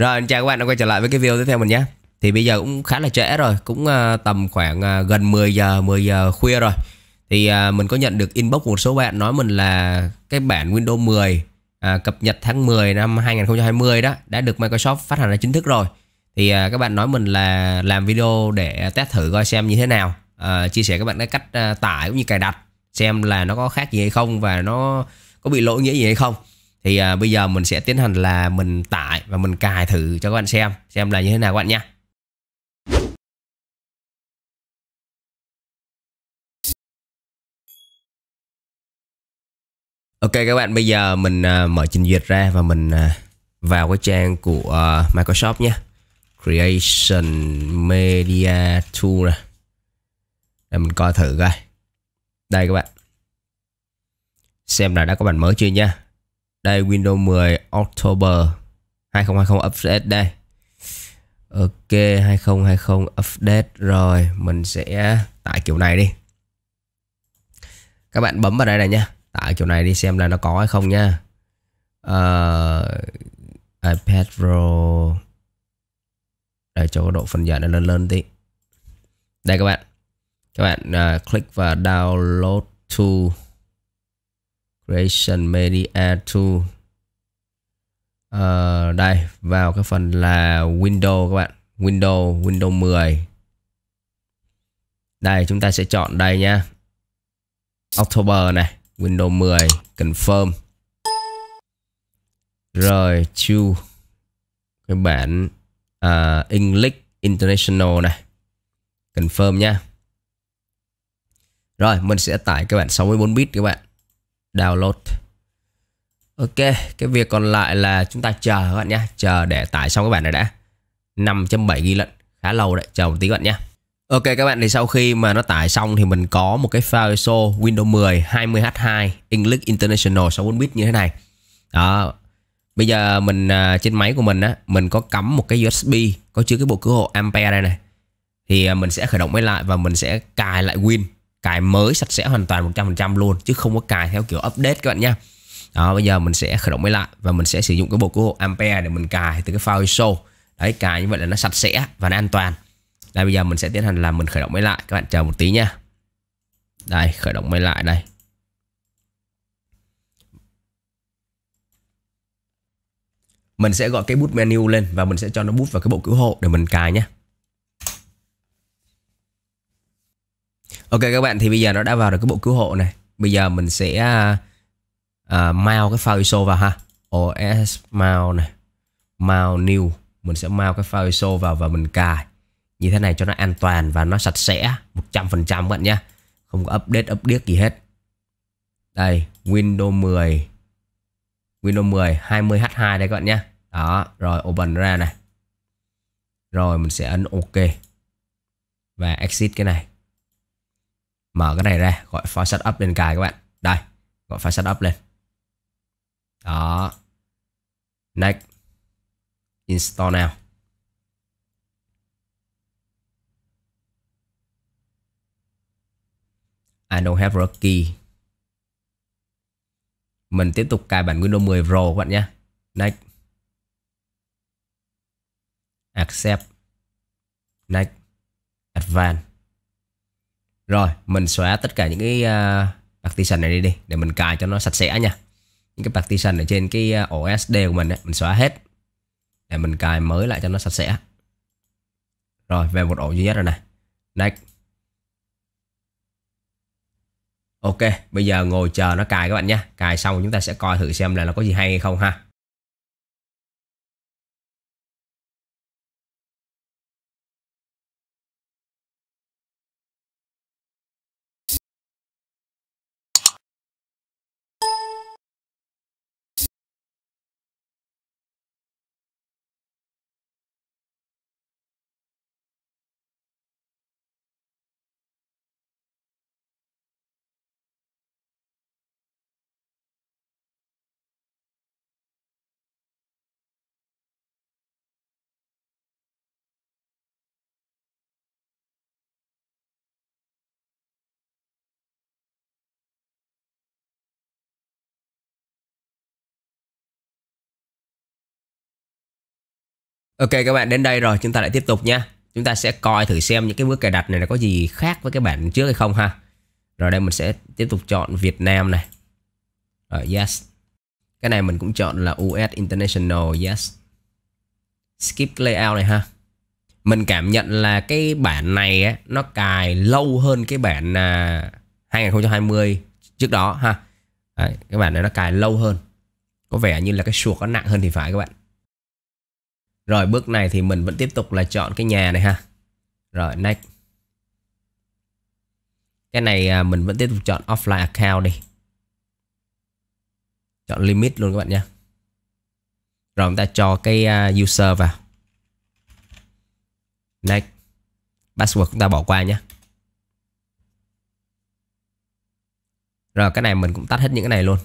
Rồi chào các bạn đã quay trở lại với cái video tiếp theo mình nhé. Thì bây giờ cũng khá là trễ rồi Cũng uh, tầm khoảng uh, gần 10 giờ 10 giờ khuya rồi. Thì uh, mình có nhận được inbox một số bạn nói mình là Cái bản Windows 10 uh, Cập nhật tháng 10 năm 2020 đó Đã được Microsoft phát hành ra chính thức rồi. Thì uh, các bạn nói mình là làm video để test thử coi xem như thế nào. Uh, Chia sẻ các bạn cái cách uh, tải cũng như cài đặt Xem là nó có khác gì hay không Và nó có bị lỗi nghĩa gì hay không thì à, bây giờ mình sẽ tiến hành là mình tải và mình cài thử cho các bạn xem xem là như thế nào các bạn nhé Ok các bạn bây giờ mình à, mở trình duyệt ra và mình à, vào cái trang của à, Microsoft nhé Creation Media Tool này để mình coi thử coi. Đây các bạn. Xem là đã có bản mới chưa nha đây Windows 10 October 2020 update đây. Ok 2020 update rồi mình sẽ tải kiểu này đi. Các bạn bấm vào đây này nha. Tải kiểu này đi xem là nó có hay không nha. Uh, iPad Pro Đây cho cái độ phân giải nó lên lên tí. Đây các bạn. Các bạn uh, click vào download to Creation Media Tool uh, ờ, Đây vào cái phần là Windows các bạn. Windows Windows 10 Đây chúng ta sẽ chọn đây nha October này Windows 10 Confirm. Rồi choose Cái bản uh, English International này. Confirm nha Rồi mình sẽ tải cái bản 64 bit các bạn download Ok, cái việc còn lại là chúng ta chờ các bạn nhé Chờ để tải xong các bạn này đã 5.7 ghi lận Khá lâu đấy, chờ một tí các bạn nhé Ok các bạn thì sau khi mà nó tải xong thì mình có một cái file ISO Windows 10 20H2 English International 64 bit như thế này. Đó. Bây giờ mình à, trên máy của mình á, mình có cắm một cái USB có chứa cái bộ cứu hộ Ampere đây này. Thì à, mình sẽ khởi động máy lại và mình sẽ cài lại Win cài mới sạch sẽ hoàn toàn 100% luôn, chứ không có cài theo kiểu update các bạn nha. Đó, bây giờ mình sẽ khởi động máy lại và mình sẽ sử dụng cái bộ cứu hộ Ampere để mình cài từ cái file ISO đấy, cài như vậy là nó sạch sẽ và nó an toàn. Đây, bây giờ mình sẽ tiến hành là mình khởi động máy lại. Các bạn chờ một tí nha. Đây, khởi động máy lại đây. Mình sẽ gọi cái boot menu lên và mình sẽ cho nó boot vào cái bộ cứu hộ để mình cài nhé Ok các bạn thì bây giờ nó đã vào được cái bộ cứu hộ này. Bây giờ mình sẽ uh, mount cái file ISO vào ha. OS mount này. Mount new. Mình sẽ mount cái file ISO vào và mình cài. Như thế này cho nó an toàn và nó sạch sẽ 100% các bạn nhé Không có update update gì hết. Đây Windows 10 Windows 10 20H2 đây các bạn nhé Đó rồi open ra này. Rồi mình sẽ ấn OK. Và exit cái này mở cái này ra, gọi file setup lên cài các bạn. Đây, gọi file setup lên. Đó. Next. Install now. I don't have a key. Mình tiếp tục cài bản Windows 10 Pro các bạn nhé. Next. Accept. Next. Advanced rồi, mình xóa tất cả những cái uh, partition này đi đi để mình cài cho nó sạch sẽ nha. Những cái partition ở trên cái à, ổ SD của mình ấy, mình xóa hết để mình cài mới lại cho nó sạch sẽ. Rồi, về một ổ duy nhất rồi này. Next. Ok, bây giờ ngồi chờ nó cài các bạn nhé. Cài xong chúng ta sẽ coi thử xem là nó có gì hay hay không ha. Ok các bạn đến đây rồi chúng ta lại tiếp tục nha Chúng ta sẽ coi thử xem những cái bước cài đặt này là có gì khác với cái bản trước hay không ha. Rồi đây mình sẽ tiếp tục chọn Việt Nam này. Rồi yes. Cái này mình cũng chọn là US International yes. Skip layout này ha. Mình cảm nhận là cái bản này á, nó cài lâu hơn cái bản à, 2020 trước đó ha. Đấy, Cái bản này nó cài lâu hơn. Có vẻ như là cái suộc nó nặng hơn thì phải các bạn rồi, bước này thì mình vẫn tiếp tục là chọn cái nhà này ha. Rồi, next. Cái này à, mình vẫn tiếp tục chọn offline account đi. Chọn limit luôn các bạn nha. Rồi, chúng ta cho cái à, user vào. Next. Password chúng ta bỏ qua nhé. Rồi, cái này mình cũng tắt hết những cái này luôn.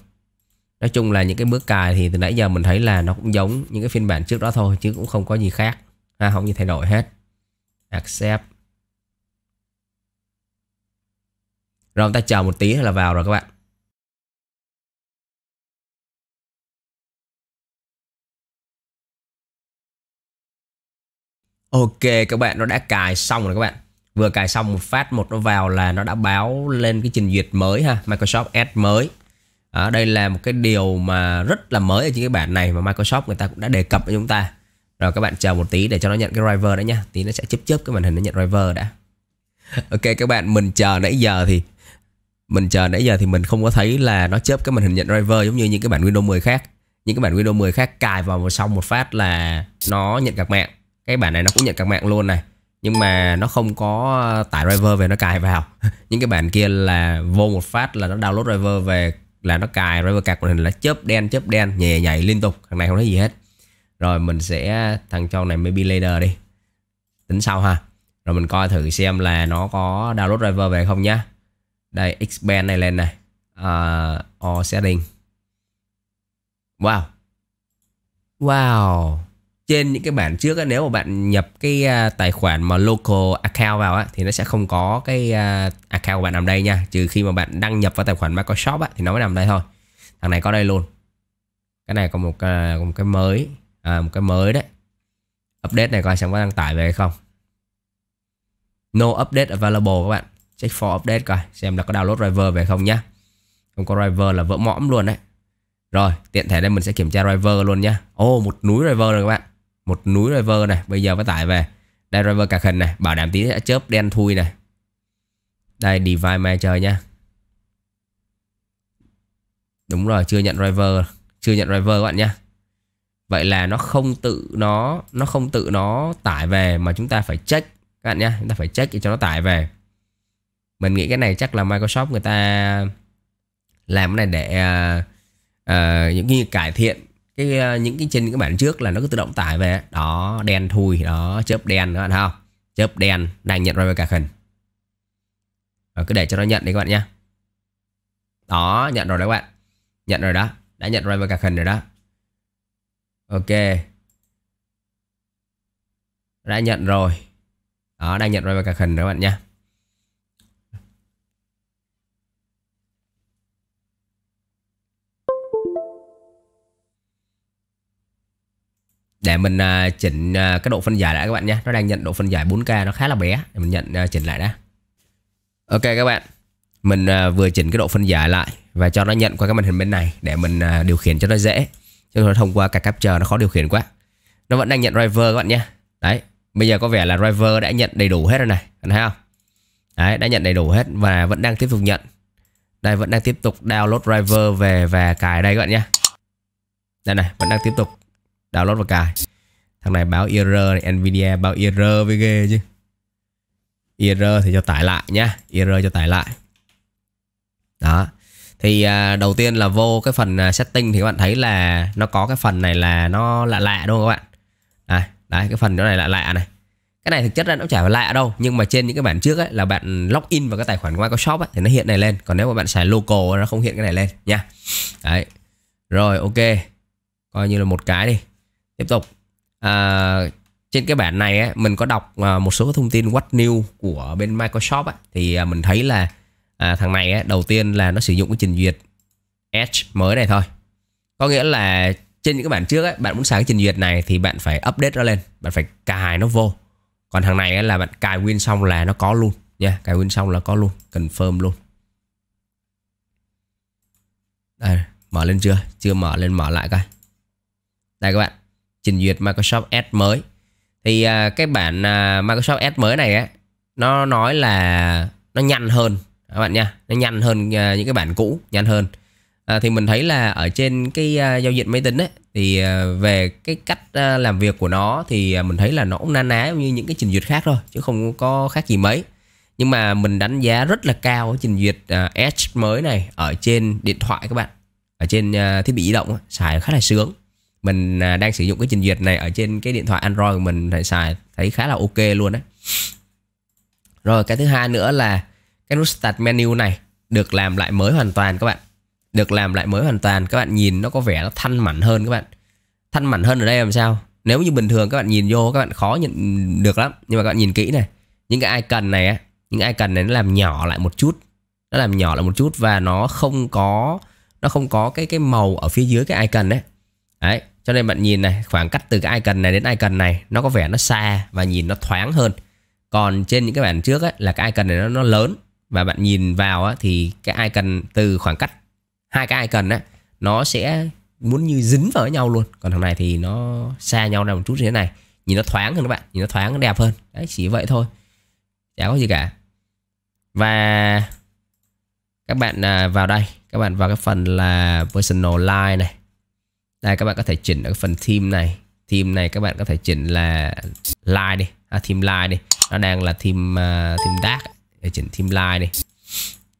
Nói chung là những cái bước cài thì từ nãy giờ mình thấy là nó cũng giống những cái phiên bản trước đó thôi chứ cũng không có gì khác. Ha, không gì thay đổi hết. Accept. Rồi chúng ta chờ một tí là vào rồi các bạn. Ok các bạn nó đã cài xong rồi các bạn Vừa cài xong một phát một nó vào là nó đã báo lên cái trình duyệt mới ha Microsoft Edge mới à, đây là một cái điều mà rất là mới ở trên cái bản này mà Microsoft người ta cũng đã đề cập với chúng ta. Rồi các bạn chờ một tí để cho nó nhận cái driver đấy nhá. Tí nó sẽ chớp chớp cái màn hình nó nhận driver đã. Ok các bạn mình chờ nãy giờ thì mình chờ nãy giờ thì mình không có thấy là nó chớp cái màn hình nhận driver giống như những cái bản Windows 10 khác. Những cái bản Windows 10 khác cài vào xong một phát là nó nhận các mạng. Cái bản này nó cũng nhận các mạng luôn này. Nhưng mà nó không có tải driver về nó cài vào. Những cái bản kia là vô một phát là nó download driver về là nó cài driver card màn hình là chớp đen chớp đen nhẹ nhảy liên tục thằng này không thấy gì hết. Rồi mình sẽ thằng cho này maybe later đi. Tính sau ha. Rồi mình coi thử xem là nó có download driver về không nhá. Đây expand này lên này. À, uh, all setting wow. Wow trên những cái bản trước á, nếu mà bạn nhập cái uh, tài khoản mà local account vào á, thì nó sẽ không có cái uh, account của bạn nằm đây nha. Trừ khi mà bạn đăng nhập vào tài khoản Microsoft á, thì nó mới nằm đây thôi. Thằng này có đây luôn. Cái này có một, uh, một cái mới à, một cái mới đấy. Update này coi xem có đăng tải về hay không. No update available các bạn. Check for update coi xem là có download driver về không nhá. Không có driver là vỡ mõm luôn đấy. Rồi tiện thể đây mình sẽ kiểm tra driver luôn nhá. Ô oh, một núi driver rồi các bạn một núi driver này bây giờ mới tải về. Đây driver cả hình này bảo đảm tí sẽ chớp đen thui này. Đây device manager nha đúng rồi chưa nhận driver chưa nhận driver các bạn nhé vậy là nó không tự nó nó không tự nó tải về mà chúng ta phải check các bạn nhé chúng ta phải check để cho nó tải về. Mình nghĩ cái này chắc là Microsoft người ta làm cái này để uh, uh, những cái cải thiện cái ờ, những cái trên những cái bản trước là nó cứ tự động tải về. Đó, đen thui, đó, chớp đen, các bạn thấy không? Chớp đen đang nhận rồi cả khẩn cứ để cho nó nhận đi các bạn nhé đó, nhận rồi đấy các bạn. Nhận rồi đó. Đã nhận driver cả khẩn rồi đó. Ok. Đã nhận rồi. Đó đang nhận driver cả khẩn rồi các bạn nha để mình uh, chỉnh uh, cái độ phân giải lại các bạn nhé. Nó đang nhận độ phân giải 4K nó khá là bé. Để mình nhận uh, chỉnh lại đã. Ok các bạn. Mình uh, vừa chỉnh cái độ phân giải lại và cho nó nhận qua cái màn hình bên này để mình uh, điều khiển cho nó dễ. Chứ nó thông qua cả capture nó khó điều khiển quá. Nó vẫn đang nhận driver các bạn nhé. Đấy bây giờ có vẻ là driver đã nhận đầy đủ hết rồi này. Thấy không? Đấy đã nhận đầy đủ hết và vẫn đang tiếp tục nhận. Đây vẫn đang tiếp tục download driver về và cài đây các bạn nhé. Đây này vẫn đang tiếp tục download và cài. Thằng này báo error này Nvidia báo error với ghê chứ. error thì cho tải lại nhá. error cho tải lại. Đó. Thì à, đầu tiên là vô cái phần à, setting thì các bạn thấy là nó có cái phần này là nó lạ lạ đúng không các bạn? À đấy cái phần chỗ này lạ lạ này. Cái này thực chất là nó chả phải lạ đâu nhưng mà trên những cái bản trước ấy, là bạn login vào cái tài khoản Microsoft ấy, thì nó hiện này lên. Còn nếu mà bạn xài local nó không hiện cái này lên nha. Đấy. Rồi ok. Coi như là một cái đi tiếp tục. À, trên cái bản này á, mình có đọc à, một số thông tin what new của bên Microsoft á, thì à, mình thấy là à, thằng này á, đầu tiên là nó sử dụng cái trình duyệt Edge mới này thôi. Có nghĩa là trên những cái bản trước ấy, bạn muốn xài cái trình duyệt này thì bạn phải update nó lên bạn phải cài nó vô. Còn thằng này ấy, là bạn cài win xong là nó có luôn. Nha cài win xong là có luôn confirm luôn. Đây mở lên chưa? Chưa mở lên mở lại coi. Đây các bạn trình duyệt Microsoft Edge mới. Thì uh, cái bản uh, Microsoft Edge mới này á nó nói là nó nhanh hơn. Các bạn nha nó nhanh hơn uh, những cái bản cũ nhanh hơn. À, thì mình thấy là ở trên cái uh, giao diện máy tính ấy thì uh, về cái cách uh, làm việc của nó thì uh, mình thấy là nó cũng na ná như những cái trình duyệt khác thôi chứ không có khác gì mấy. Nhưng mà mình đánh giá rất là cao cái trình duyệt uh, Edge mới này ở trên điện thoại các bạn ở trên uh, thiết bị di động xài khá là sướng mình à, đang sử dụng cái trình duyệt này ở trên cái điện thoại Android của mình phải xài thấy khá là ok luôn đấy rồi, cái thứ hai nữa là cái nút start menu này được làm lại mới hoàn toàn các bạn. Được làm lại mới hoàn toàn, các bạn nhìn nó có vẻ nó thanh mảnh hơn các bạn. Thanh mảnh hơn ở đây làm sao? Nếu như bình thường các bạn nhìn vô, các bạn khó nhận được lắm. Nhưng mà các bạn nhìn kỹ này, những cái icon này á, những icon này nó làm nhỏ lại một chút. Nó làm nhỏ lại một chút và nó không có, nó không có cái cái màu ở phía dưới cái icon đấy. Đấy cho nên bạn nhìn này khoảng cách từ cái icon này đến icon này nó có vẻ nó xa và nhìn nó thoáng hơn. Còn trên những cái bản trước ấy, là cái icon này nó, nó lớn. Và bạn nhìn vào á, thì cái icon từ khoảng cách hai cái icon á nó sẽ muốn như dính vào với nhau luôn. Còn thằng này thì nó xa nhau ra một chút như thế này. Nhìn nó thoáng hơn các bạn nhìn nó thoáng nó đẹp hơn. Đấy chỉ vậy thôi. Chả có gì cả. Và các bạn à, vào đây. Các bạn vào cái phần là personal line này đây các bạn có thể chỉnh ở phần theme này. Theme này các bạn có thể chỉnh là line đi. À, theme line đi. Nó đang là theme uh, theme dark. Để chỉnh theme line đi.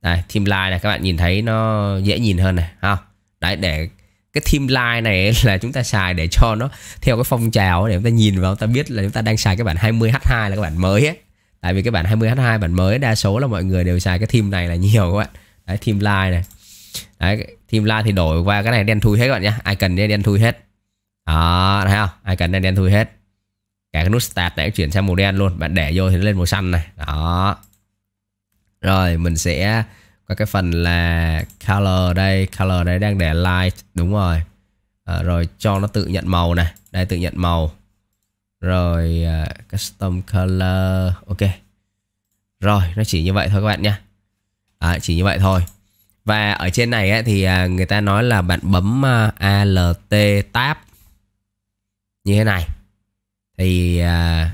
Đây theme line này các bạn nhìn thấy nó dễ nhìn hơn này không đấy để cái theme line này là chúng ta xài để cho nó theo cái phong trào để chúng ta nhìn vào chúng ta biết là chúng ta đang xài cái bản 20H2 là cái bản mới ấy. Tại vì cái bản 20H2 bản mới đa số là mọi người đều xài cái theme này là nhiều các bạn. Đấy theme line này. Đấy Kim La thì đổi qua cái này đen thui hết các bạn nhé. Ai cần đen thui hết. Đó thấy không? Ai cần đen đen thui hết. Cả cái nút start này chuyển sang màu đen luôn. Bạn để vô thì nó lên màu xanh này. Đó. Rồi mình sẽ có cái phần là color đây. Color đây đang để light đúng rồi. À, rồi cho nó tự nhận màu này. Đây tự nhận màu. Rồi uh, custom color. Ok. Rồi nó chỉ như vậy thôi các bạn nhé. à, chỉ như vậy thôi và ở trên này ấy, thì à, người ta nói là bạn bấm à, alt tab như thế này. Thì à,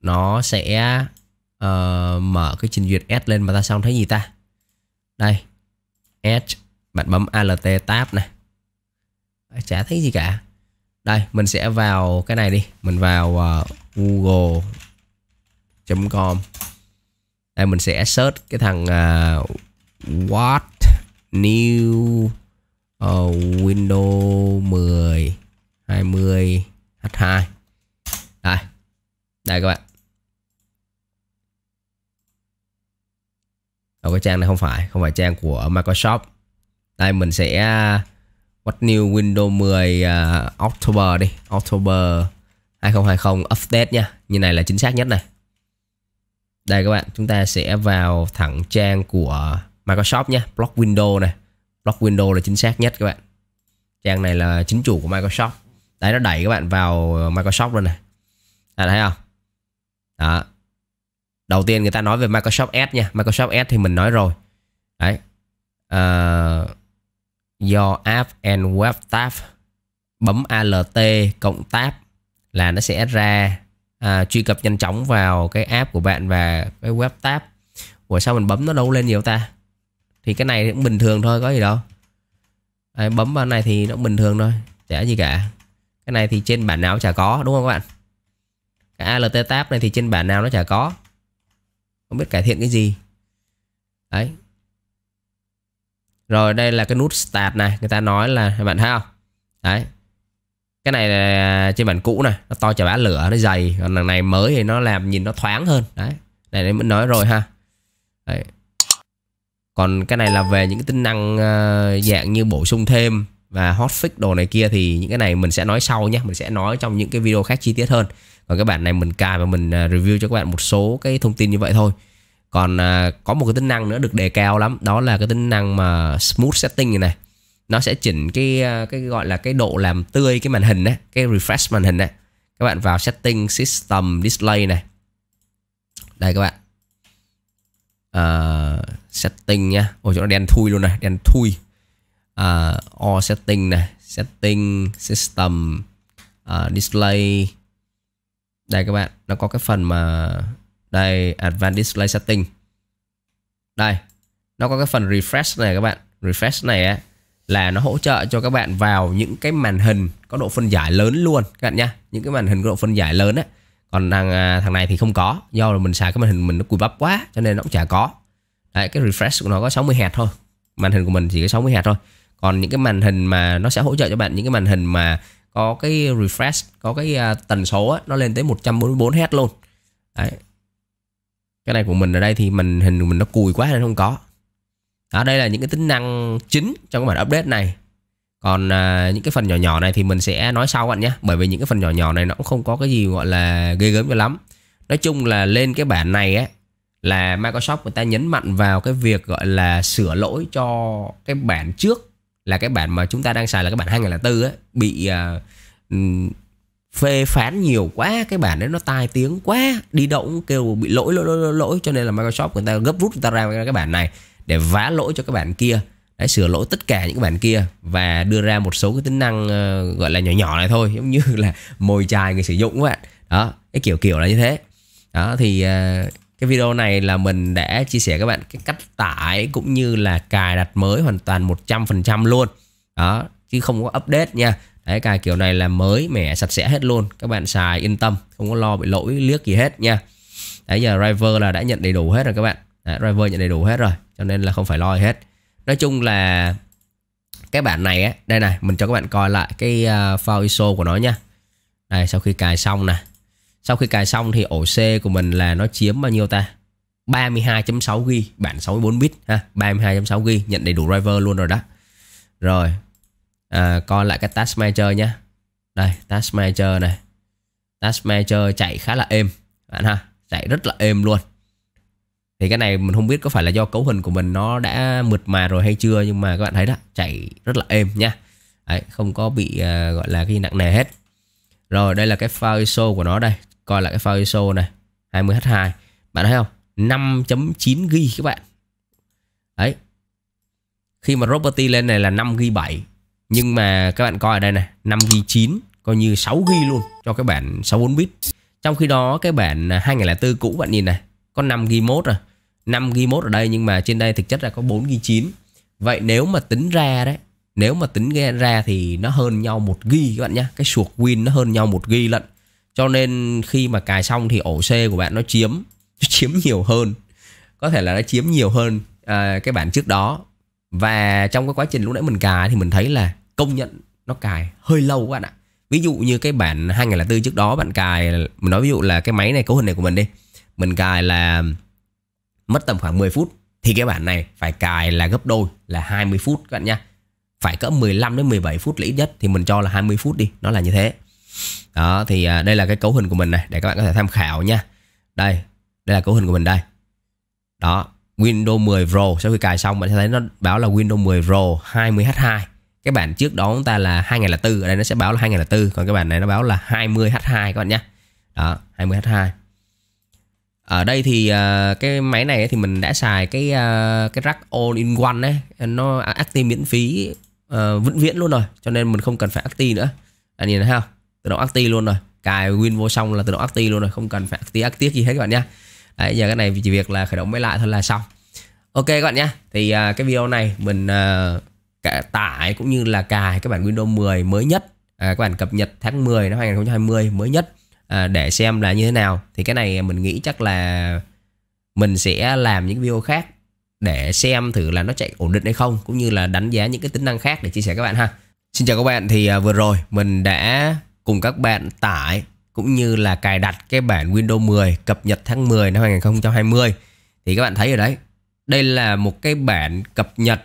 nó sẽ uh, mở cái trình duyệt S lên mà ta xong thấy gì ta? Đây. S bạn bấm alt tab này. Chả thấy gì cả. Đây mình sẽ vào cái này đi. Mình vào uh, google.com đây mình sẽ search cái thằng uh, what? New uh, Windows 10 20 h2 đây đây các bạn. Ở cái trang này không phải không phải trang của Microsoft. Đây mình sẽ What New Windows 10 uh, ờ, October đi. October 2020 update nha. Như này là chính xác nhất này. Đây các bạn chúng ta sẽ vào thẳng trang của Microsoft nha Block Window này Block Window là chính xác nhất các bạn. Trang này là chính chủ của Microsoft. Đấy nó đẩy các bạn vào ờ, Microsoft luôn này à, thấy không? Đó. Đầu tiên người ta nói về Microsoft Edge nha. Microsoft Edge thì mình nói rồi. Đấy. Ờ, uh, your app and web tab bấm alt cộng tab là nó sẽ ra uh, truy cập nhanh chóng vào cái app của bạn và cái web tab. Ủa sao mình bấm nó đâu lên nhiều ta? Thì cái này cũng bình thường thôi có gì đâu. Đấy, bấm vào này thì nó bình thường thôi chả gì cả. Cái này thì trên bản nào chả có đúng không các bạn? Cái alt tab này thì trên bản nào nó chả có. Không biết cải thiện cái gì. Đấy. Rồi đây là cái nút start này người ta nói là bạn thấy không? Đấy. Cái này là trên bản cũ này nó to chả bá lửa nó dày. Còn lần này mới thì nó làm nhìn nó thoáng hơn. Đấy. Này mình nói rồi ha. Đấy còn cái này là về những cái tính năng uh, dạng như bổ sung thêm và hotfix đồ này kia thì những cái này mình sẽ nói sau nhé mình sẽ nói trong những cái video khác chi tiết hơn. Còn cái bản này mình cài và mình ờ, review cho các bạn một số cái thông tin như vậy thôi. Còn uh, có một cái tính năng nữa được đề cao lắm đó là cái tính năng mà smooth setting này này. Nó sẽ chỉnh cái cái gọi là cái độ làm tươi cái màn hình đấy cái refresh màn hình đấy các bạn vào setting system display này. Đây các bạn uh, setting nha ôi chỗ nó đen thui luôn này đen thui. Ờ, uh, all setting này setting system uh, display. Đây các bạn nó có cái phần mà đây advanced display setting. Đây nó có cái phần refresh này các bạn. Refresh này á là nó hỗ trợ cho các bạn vào những cái màn hình có độ phân giải lớn luôn các bạn nhá, những cái màn hình có độ phân giải lớn á còn thằng à, thằng này thì không có. Do là mình xài cái màn hình mình nó cùi bắp quá cho nên nó cũng chả có. Đấy cái refresh của nó có 60 Hz thôi. Màn hình của mình chỉ có 60 Hz thôi. Còn những cái màn hình mà nó sẽ hỗ trợ cho bạn những cái màn hình mà có cái refresh có cái à, tần số á, nó lên tới 144 Hz luôn. Đấy. Cái này của mình ở đây thì màn hình của mình nó cùi quá nên không có. Đó đây là những cái tính năng chính trong cái bản update này còn à, những cái phần nhỏ nhỏ này thì mình sẽ nói sau bạn nhé. Bởi vì những cái phần nhỏ nhỏ này nó cũng không có cái gì gọi là ghê gớm cho lắm. Nói chung là lên cái bản này ấy, là Microsoft người ta nhấn mạnh vào cái việc gọi là sửa lỗi cho cái bản trước là cái bản mà chúng ta đang xài là cái bản 2004 ấy bị à, phê phán nhiều quá cái bản đấy nó tai tiếng quá đi động kêu bị lỗi lỗi lỗi lỗi. Cho nên là Microsoft người ta gấp rút người ta ra cái bản này để vá lỗi cho cái bản kia đấy sửa lỗi tất cả những cái bản kia và đưa ra một số cái tính năng uh, gọi là nhỏ nhỏ này thôi giống như là mồi chài người sử dụng các bạn. Đó cái kiểu kiểu là như thế. Đó thì uh, cái video này là mình đã chia sẻ các bạn cái cách tải cũng như là cài đặt mới hoàn toàn 100% luôn. Đó chứ không có update nha. Đấy cài kiểu này là mới mẻ sạch sẽ hết luôn. Các bạn xài yên tâm không có lo bị lỗi liếc gì hết nha. Đấy giờ driver là đã nhận đầy đủ hết rồi các bạn. Đấy, driver nhận đầy đủ hết rồi cho nên là không phải lo gì hết nói chung là cái bản này á đây này mình cho các bạn coi lại cái uh, file ISO của nó nha đây sau khi cài xong nè. Sau khi cài xong thì ổ C của mình là nó chiếm bao nhiêu ta? 32.6 GB bản 64 bit ha 32.6 GB nhận đầy đủ driver luôn rồi đó. Rồi à, coi lại cái task manager nhé đây task manager này. Task manager chạy khá là êm bạn ha chạy rất là êm luôn thì cái này mình không biết có phải là do cấu hình của mình nó đã mượt mà rồi hay chưa nhưng mà các bạn thấy đó chạy rất là êm nha. Đấy, không có bị uh, gọi là cái nặng nề hết. Rồi đây là cái file ISO của nó đây. Coi là cái file ISO này 20H2 bạn thấy không? 5.9 g các bạn. Đấy. Khi mà property lên này là 5g7 nhưng mà các bạn coi ở đây này 5g9 coi như 6g luôn cho cái bản 64 bit. Trong khi đó cái bản à, 2004 cũ bạn nhìn này có 5g1 rồi. 5 ghi 1 ở đây nhưng mà trên đây thực chất là có 4 ghi 9 vậy nếu mà tính ra đấy nếu mà tính ra thì nó hơn nhau một ghi các bạn nhé cái suộc win nó hơn nhau một ghi lận. Cho nên khi mà cài xong thì ổ C của bạn nó chiếm nó chiếm nhiều hơn. Có thể là nó chiếm nhiều hơn à, cái bản trước đó. Và trong cái quá trình lúc nãy mình cài thì mình thấy là công nhận nó cài hơi lâu các bạn ạ. Ví dụ như cái bản 2004 trước đó bạn cài mình nói ví dụ là cái máy này cấu hình này của mình đi. Mình cài là mất tầm khoảng 10 phút, thì cái bản này phải cài là gấp đôi, là 20 phút các bạn nhá. Phải cỡ 15 đến 17 phút là ít nhất, thì mình cho là 20 phút đi, nó là như thế. Đó, thì à, đây là cái cấu hình của mình này, để các bạn có thể tham khảo nha đây đây là cấu hình của mình đây. Đó, Windows 10 Pro, sau khi cài xong bạn sẽ thấy nó báo là Windows 10 Pro 20H2 cái bản trước đó chúng ta là 2004 ở đây nó sẽ báo là 2004 còn cái bản này nó báo là 20H2 các bạn nhé đó 20H2 ở đây thì uh, cái máy này thì mình đã xài cái uh, cái rack all in one ấy. Nó active miễn phí uh, vĩnh viễn luôn rồi cho nên mình không cần phải active nữa. Anh nhìn thấy không? Tự động active luôn rồi. Cài win vô xong là tự động active luôn rồi không cần phải active active gì hết các bạn nhé đấy giờ cái này chỉ việc là khởi động máy lại thôi là xong. Ok các bạn nhé thì uh, cái video này mình uh, cả tải cũng như là cài cái bản Windows 10 mới nhất. À, các bản cập nhật tháng 10 năm 2020 mới nhất à, để xem là như thế nào. Thì cái này mình nghĩ chắc là mình sẽ làm những video khác để xem thử là nó chạy ổn định hay không cũng như là đánh giá những cái tính năng khác để chia sẻ các bạn ha. Xin chào các bạn thì à, vừa rồi mình đã cùng các bạn tải cũng như là cài đặt cái bản Windows 10 cập nhật tháng 10 năm 2020 thì các bạn thấy ở đấy đây là một cái bản cập nhật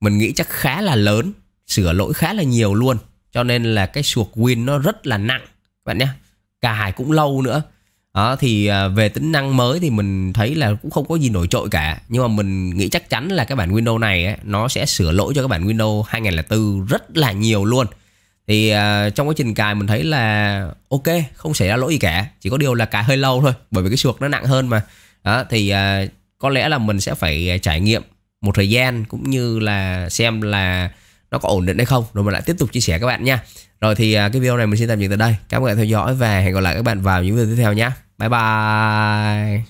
mình nghĩ chắc khá là lớn sửa lỗi khá là nhiều luôn. Cho nên là cái suộc win nó rất là nặng các bạn nhé cài cũng lâu nữa. Đó thì à, về tính năng mới thì mình thấy là cũng không có gì nổi trội cả. Nhưng mà mình nghĩ chắc chắn là cái bản Windows này ấy, nó sẽ sửa lỗi cho các bản Windows 2004 rất là nhiều luôn. Thì uh, trong quá trình cài mình thấy là ok không xảy ra lỗi gì cả. Chỉ có điều là cài hơi lâu thôi bởi vì cái chuột nó nặng hơn mà. Đó thì uh, có lẽ là mình sẽ phải trải nghiệm một thời gian cũng như là xem là nó có ổn định hay không. Rồi mình lại tiếp tục chia sẻ các bạn nha rồi thì à, cái video này mình xin tạm dừng tại đây. Cảm ơn các bạn theo dõi và hẹn gặp lại các bạn vào những video tiếp theo nhé. Bye bye.